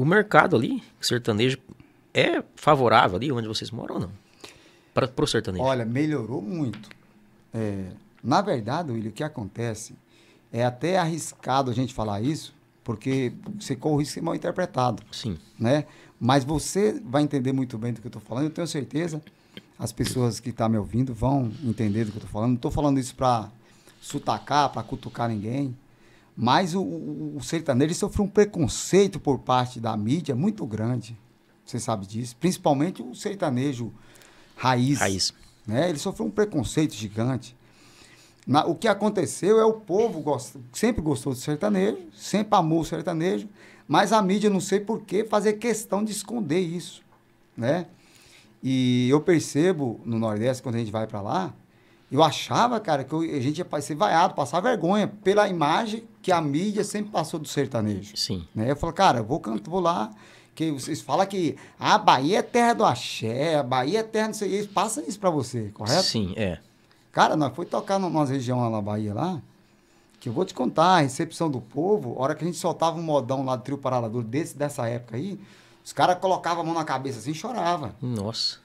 o mercado ali, sertanejo, é favorável ali onde vocês moram ou não? Para o sertanejo? Olha, melhorou muito. É, na verdade, William, o que acontece é até arriscado a gente falar isso, porque você corre o risco de ser mal interpretado. Sim. Né? Mas você vai entender muito bem do que eu estou falando, eu tenho certeza. As pessoas que estão tá me ouvindo vão entender do que eu estou falando. Não estou falando isso para sutacar, para cutucar ninguém. Mas o, o, o sertanejo sofreu um preconceito por parte da mídia muito grande. Você sabe disso. Principalmente o sertanejo raiz. Raiz. Né? Ele sofreu um preconceito gigante. Na, o que aconteceu é o povo gosta, sempre gostou do sertanejo, sempre amou o sertanejo, mas a mídia, não sei por que, fazer questão de esconder isso, né? E eu percebo no Nordeste, quando a gente vai para lá, eu achava, cara, que eu, a gente ia ser vaiado, passar vergonha pela imagem que a mídia sempre passou do sertanejo. Sim. Né? Eu falo, cara, vou, canto, vou lá, que vocês falam que a Bahia é terra do axé, a Bahia é terra não sei o que, eles passam isso para você, correto? Sim, é. Cara, nós foi tocar numa região lá na Bahia lá, que eu vou te contar, a recepção do povo, a hora que a gente soltava um modão lá do trio Paralador desse, dessa época aí, os caras colocavam a mão na cabeça assim e choravam. Nossa.